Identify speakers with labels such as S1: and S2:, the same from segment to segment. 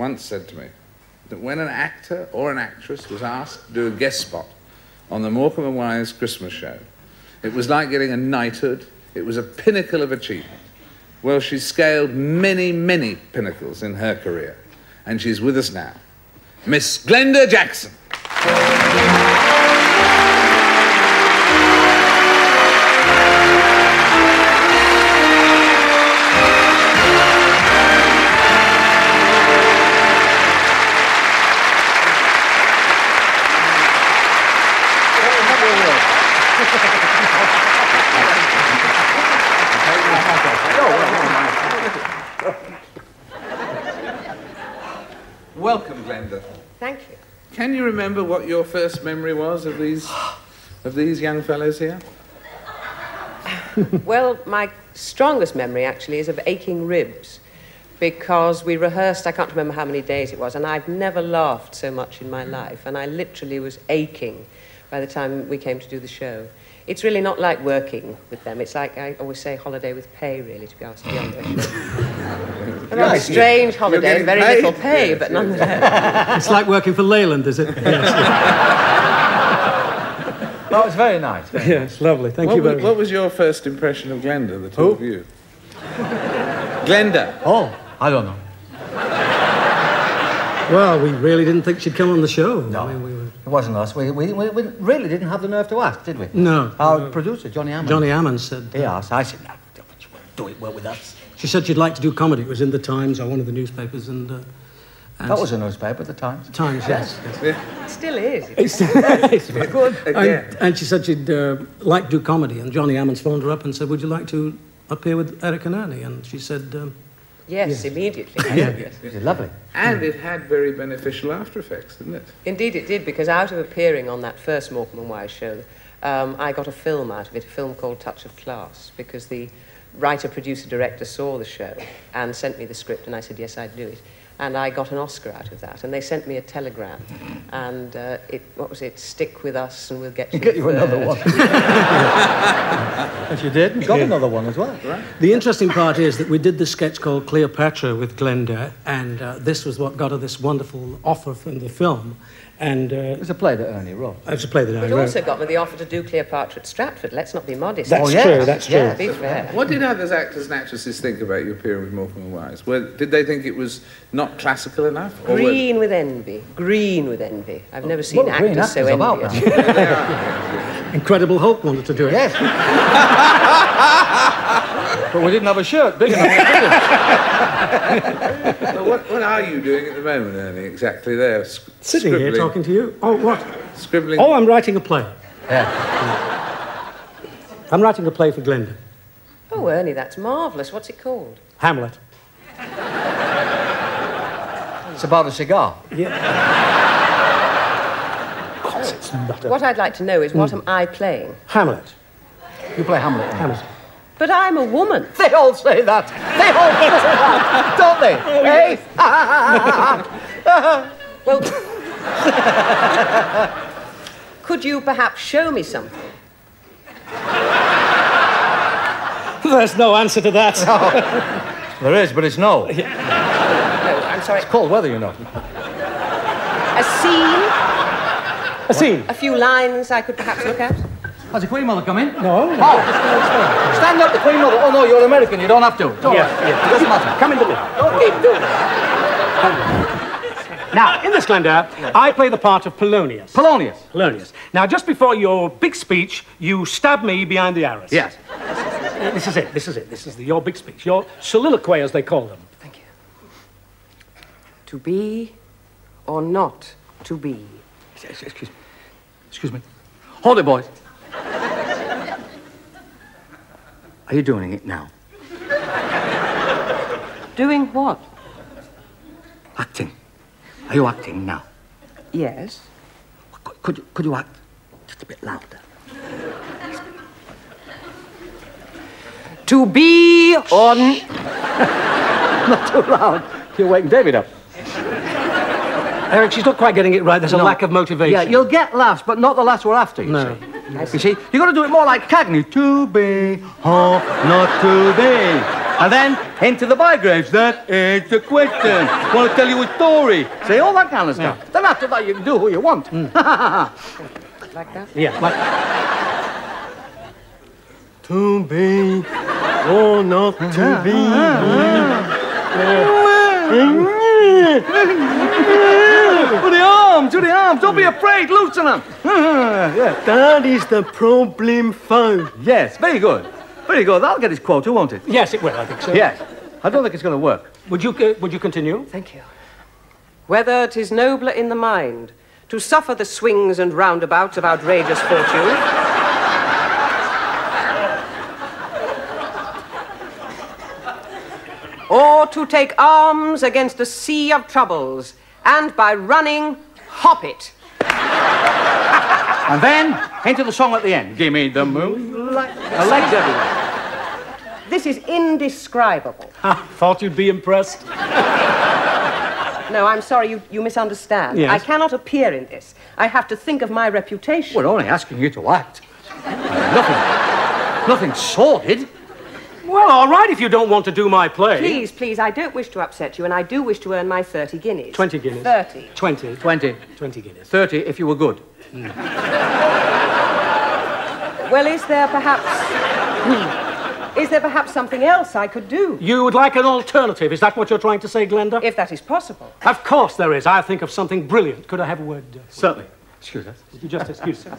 S1: once said to me that when an actor or an actress was asked to do a guest spot on the Morecambe and Wise Christmas show, it was like getting a knighthood. It was a pinnacle of achievement. Well, she's scaled many, many pinnacles in her career, and she's with us now. Miss Glenda Jackson. Can you remember what your first memory was of these, of these young fellows here?
S2: Well, my strongest memory actually is of aching ribs because we rehearsed, I can't remember how many days it was, and I've never laughed so much in my life, and I literally was aching by the time we came to do the show. It's really not like working with them. It's like I always say, holiday with pay, really, to be asked to be on their show. A rather strange holiday, very
S1: paid?
S2: little pay,
S1: Yes,
S2: but
S1: yes.
S2: nonetheless.
S3: It's like working for Leyland, is it? Yes,
S4: That was very nice. very
S3: yes lovely. Thank
S1: What
S3: you
S1: was,
S3: very
S1: what was your first impression of Glenda, the two
S4: Who?
S1: of you? Glenda.
S4: Oh, I don't know.
S3: Well, we really didn't think she'd come on the show.
S4: No.
S3: I mean, we were...
S4: It wasn't us. We, we, we, we really didn't have the nerve to ask, did we?
S3: No.
S4: Our producer, Johnny Hammond.
S3: Johnny Ammon said
S4: He asked. I said, no, don't do it well with us.
S3: she said she'd like to do comedy. It was in the Times or one of the newspapers, and, uh, and
S4: That was a newspaper at the time.
S3: Times. Yes. yes.
S2: It still is.
S3: It's, it's good.
S1: Again.
S3: And, and she said she'd uh, like to do comedy, and Johnny Ammonds phoned her up and said, "Would you like to appear with Eric and Ernie?" And she said, um,
S2: Yes, immediately.
S3: "Yeah."
S4: It was lovely.
S1: And it had very beneficial after effects, didn't it?
S2: Indeed, it did, because out of appearing on that first Morecambe and Wise show, um, I got a film out of it, a film called Touch of Class, because the writer, producer, director saw the show and sent me the script, and I said, yes, I'd do it. And I got an Oscar out of that, and they sent me a telegram, and uh, it, what was it? Stick with us, and we'll get you.
S4: Get
S2: a
S4: you another one. Yes, you did. You got another one as well. Right.
S3: The interesting part is that we did this sketch called Cleopatra with Glenda, and uh, this was what got her this wonderful offer from the film. And uh,
S4: It was a play that Ernie wrote.
S3: I was to play that I
S2: It
S3: wrote.
S2: also got me the offer to do Cleopatra at Stratford. Let's not be modest.
S3: That's
S4: Oh, yes.
S3: true. That's true.
S4: Yes.
S2: Be fair.
S1: What did others actors and actresses think about you appearing with Morecambe and Wise? Well, did they think it was not classical enough? Or were-
S2: Green with envy. Green with envy. I've never seen
S4: What are green
S2: actors so
S4: actors about
S2: envious.
S3: Incredible Hulk wanted to do it.
S4: Yes. but we didn't have a shirt big enough.
S1: Well, what, what are you doing at the moment, Ernie, exactly there? Sc-
S3: Sitting here talking to you. Oh, what?
S1: Scribbling.
S3: Oh, I'm writing a play.
S4: yeah.
S3: I'm writing a play for Glenda.
S2: Oh, Ernie, that's marvellous. What's it called?
S3: Hamlet.
S4: It's about a cigar.
S2: What I'd like to know is what am I playing?
S3: Hamlet.
S4: You play Hamlet. don't?
S3: Hamlet.
S2: But I'm a woman.
S4: They all say that. They all say that, don't they? Oh, hey?
S2: Well, could you perhaps show me something?
S3: There's no answer to that.
S4: There is, but it's no. It's
S2: No, I'm
S4: cold weather, you know.
S2: A scene,
S3: A scene.
S2: a few lines I could perhaps look at.
S4: Has the Queen Mother come in?
S3: No.
S4: Oh, stand up, the Queen Mother. Oh, no, you're American. You don't have to. It's all
S3: Yeah,
S4: right.
S3: yeah.
S4: It doesn't matter.
S3: Come into me.
S2: Don't keep doing that.
S3: Now, in this, Glenda, I play the part of Polonius.
S4: Polonius.
S3: Polonius. Now, just before your big speech, you stab me behind the arrows.
S4: Yes.
S3: This is it. This is it. This is the, your big speech. Your soliloquy, as they call them.
S2: To be or not to be?
S4: Excuse me. Excuse me. Hold it, boys. Are you doing it now?
S2: Doing what?
S4: Acting. Are you acting now?
S2: Yes.
S4: Could, could, you, could you act just a bit louder?
S2: To be or n-
S4: Not too loud. You're waking David up.
S3: Eric, she's not quite getting it right. There's a lack of motivation.
S4: Yeah, you'll get laughs, but not the laughs we're after, you
S3: No.
S4: see. You see, you've got to do it more like Cagney. To be or not to be. And then into the Bygraves. That ain't the question. Want to tell you a story. Say all that kind of stuff. Then after that, you can do who you want. Hmm.
S2: Like that?
S5: Yeah, like,
S6: To be or not to be.
S4: to the arms, to the arms. Don't be afraid. Loosen them. yeah.
S6: That is the problem phone.
S4: Yes, very good. Very good. That'll get his quota, won't it?
S5: yes, it will, I think so.
S4: Yes. I don't think it's going to work.
S5: Would you, uh, would you continue?
S2: Thank you. Whether 'tis nobler in the mind to suffer the swings and roundabouts of outrageous fortune. Or to take arms against a sea of troubles, and by running, hop it.
S4: And then into the song at the end. Give me the moonlight. The legs everywhere.
S2: This is indescribable.
S5: Thought you'd be impressed.
S2: No, I'm sorry, you, you misunderstand.
S5: Yes.
S2: I cannot appear in this. I have to think of my reputation.
S4: We're only asking you to act. nothing. Nothing sordid.
S5: Well, all right, if you don't want to do my play.
S2: Please, please, I don't wish to upset you, and I do wish to earn my 30 guineas.
S5: 20 guineas.
S2: 30.
S5: 20.
S4: 20,
S5: 20 guineas.
S4: 30 if you were good.
S2: Well, is there perhaps. is there perhaps something else I could do?
S5: You would like an alternative, is that what you're trying to say, Glenda?
S2: If that is possible.
S5: Of course there is. I'll think of something brilliant. Could I have a word? uh,
S4: Certainly. Excuse us.
S5: Would you just excuse me?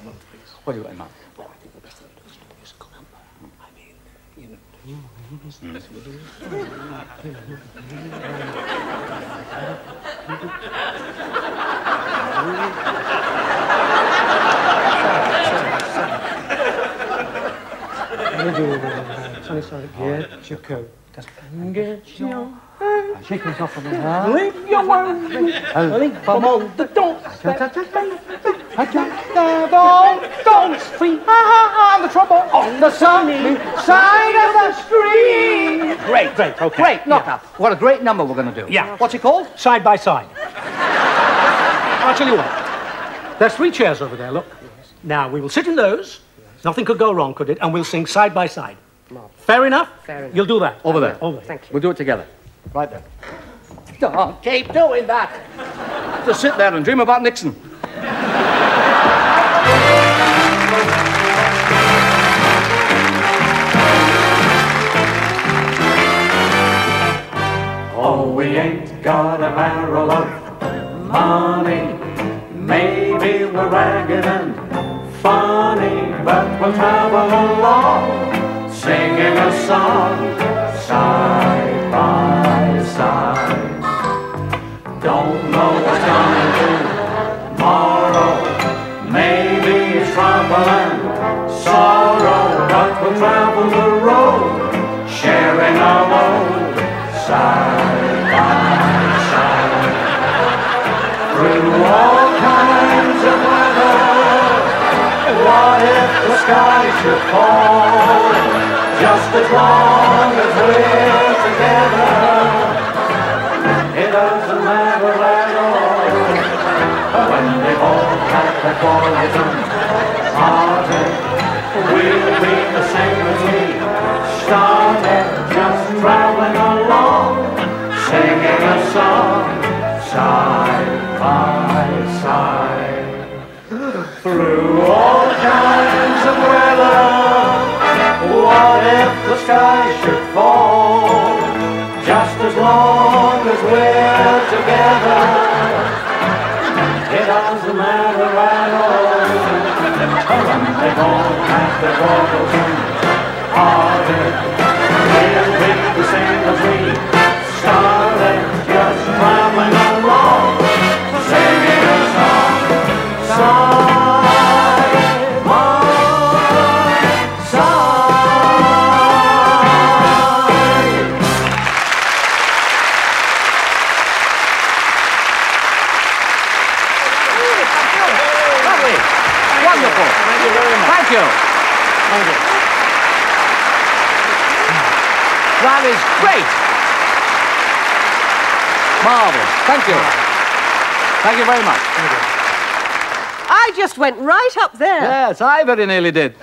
S4: What do you want, man?
S5: Let me do uh, sorry, sorry. Get your coat. Get your
S4: Shake us off on the
S5: Leave your worries. Leave them on the don't.
S4: Don't street, ha ha ha, the trouble on the sunny side of the street. Great,
S5: Great, okay.
S4: great, knock up. What a great number we're going to do.
S5: Yeah.
S4: What's it called?
S5: Side by side. I'll tell you what. There's three chairs over there, look. Yes. Now, we will sit in those. Yes. Nothing could go wrong, could it? And we'll sing side by side. Fair enough?
S2: Fair enough.
S5: You'll do that.
S4: Over there.
S5: Over there.
S2: Thank you.
S4: We'll do it together. Right there. Don't keep doing that. Just sit there and dream about Nixon.
S3: Oh, we ain't got a barrel of money. Maybe we're ragged and funny, but we'll travel along, singing a song side by sorrow, but we'll travel the road, sharing our load side by side. Through all kinds of weather, what if the sky should fall? Just as long as we're together, it doesn't matter at all. When they've all had their quarrels and heartache, we'll the same just along, singing a song side by side. Through all kinds of weather, what if the sky should fall? Just as long as we're together, it doesn't matter at all. When they've all heartache, we'll be the same as we
S4: That is great. Marvelous. Thank you. Thank you very much.
S2: I just went right up there.
S4: Yes, I very nearly did.